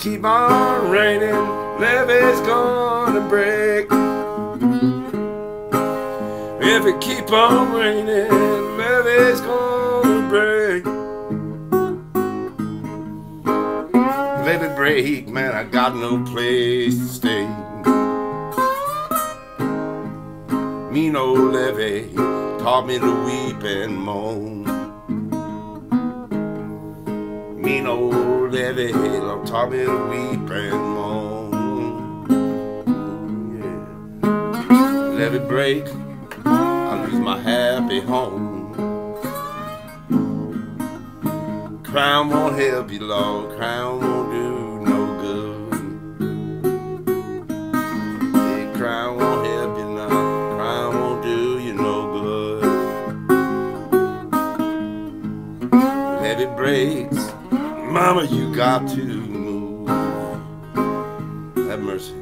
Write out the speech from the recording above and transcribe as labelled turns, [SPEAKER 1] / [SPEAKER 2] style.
[SPEAKER 1] keep on raining, levee's gonna break. If it keep on raining, levee's gonna break. Levee break, man, I got no place to stay. Mean old levee taught me to weep and moan. Mean old levee taught me to weep and moan. Yeah. Levee break, I lose my happy home. Crown won't help you, Lord. Crown won't do no good. Yeah, crown won't help you now. Crown won't do you no good. Let it breaks. Mama, you got to move. Have mercy.